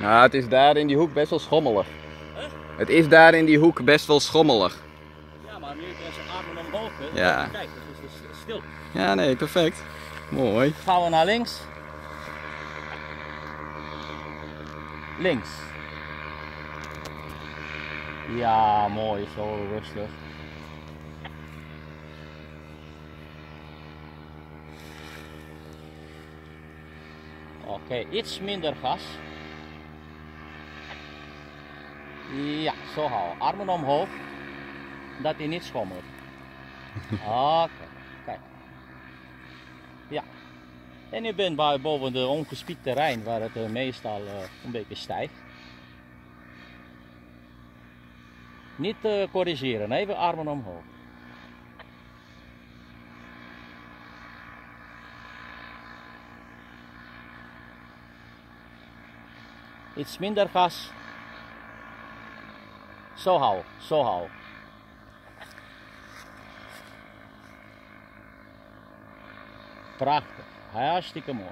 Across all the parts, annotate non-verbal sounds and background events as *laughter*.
Nou, het is daar in die hoek best wel schommelig. Het is daar in die hoek best wel schommelig. Ja, maar nu is zijn armen omhoog. Hè? Ja. Kijk, het is dus stil. Ja, nee, perfect. Mooi. Gaan we naar links. Links. Ja, mooi, zo rustig. Oké, iets minder gas. Ja, zo houden. Armen omhoog. Dat hij niet schommelt. *laughs* Oké, kijk. Ja. En u bent bij boven de ongespied terrein waar het eh, meestal eh, een beetje stijgt. Niet eh, corrigeren, even armen omhoog. Iets minder gas. Zo houden, zo houden. Prachtig, hartstikke mooi.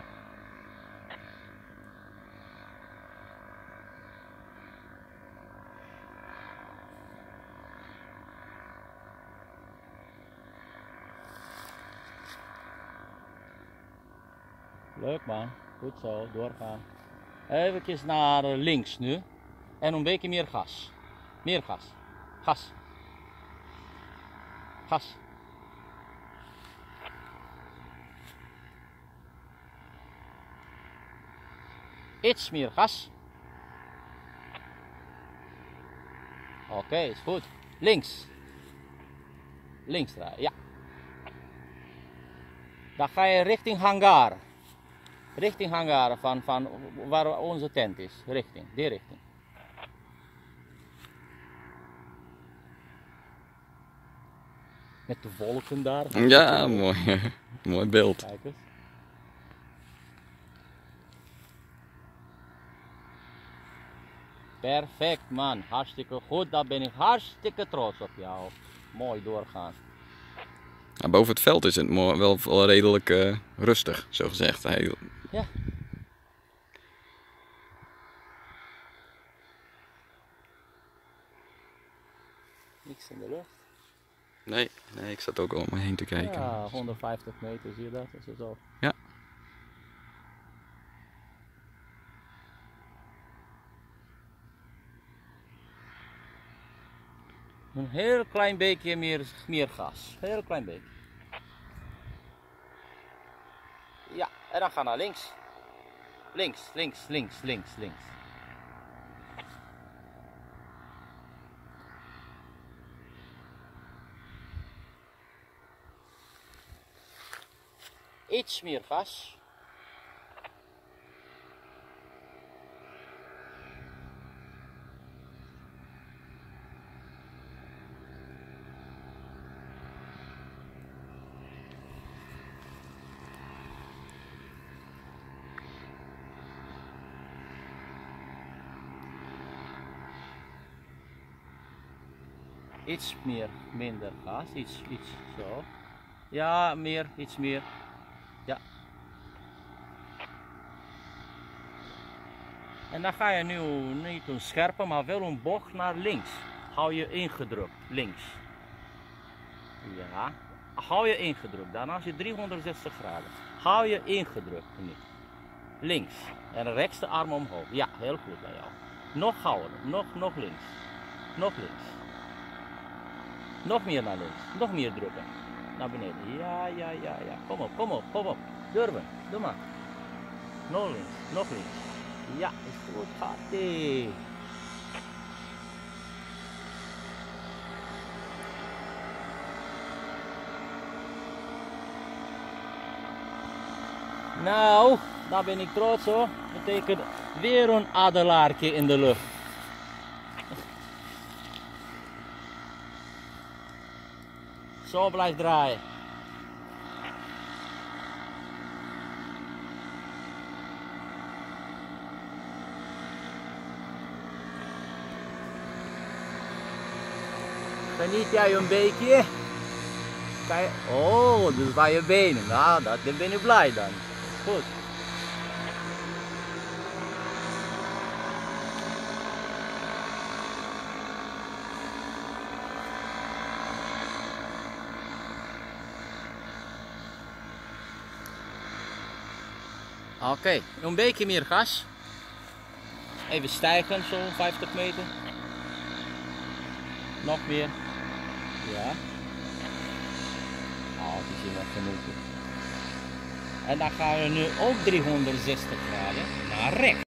Leuk man, goed zo, doorgaan. Even naar links nu. En een beetje meer gas. Meer gas. Gas. Gas. Iets meer gas. Oké, is goed. Links. Links draaien, ja. Dan ga je richting hangar. Richting hangar van, van waar onze tent is. Richting, die richting. Met de wolken daar. Ja, mooi. *laughs* mooi beeld. Kijk eens. Perfect man, hartstikke goed. Daar ben ik hartstikke trots op jou. Mooi doorgaan. Ja, boven het veld is het wel, wel redelijk eh, rustig, zo gezegd. Ja. Niks in de lucht. Nee, nee, ik zat ook al om me heen te kijken. Ja, 150 meter, zie je dat? Is het zo? Ja. Een heel klein beetje meer, meer gas. Heel klein beetje. Ja, en dan gaan we naar links. Links, links, links, links, links. Iets meer gas. Iets meer, minder gas, iets, iets zo. Ja, meer, iets meer. Ja. En dan ga je nu niet een scherpe, maar wel een bocht naar links. Hou je ingedrukt, links. Ja, hou je ingedrukt. Daarna is je 360 graden. Hou je ingedrukt nu. Links. En rechts de arm omhoog. Ja, heel goed bij jou. Nog houden, nog, nog links. Nog links. Nog meer naar links. Nog meer drukken. Naar beneden. Ja, ja, ja, ja. Kom op, kom op, kom op. Durven. Doe maar. Nog links. Nog links. Ja, is goed. Gaat ie. Nou, daar ben ik trots hoor. Betekent weer een adelaartje in de lucht. Zo blijf draaien. Geniet jij een beetje? Oh, dus bij je benen. Nou, dat, dan ben je blij dan. Goed. Oké, een beetje meer gas. Even stijgen, zo 50 meter. Nog meer. Ja. Oh, het is hier genoeg. En dan gaan we nu ook 360 graden naar rechts.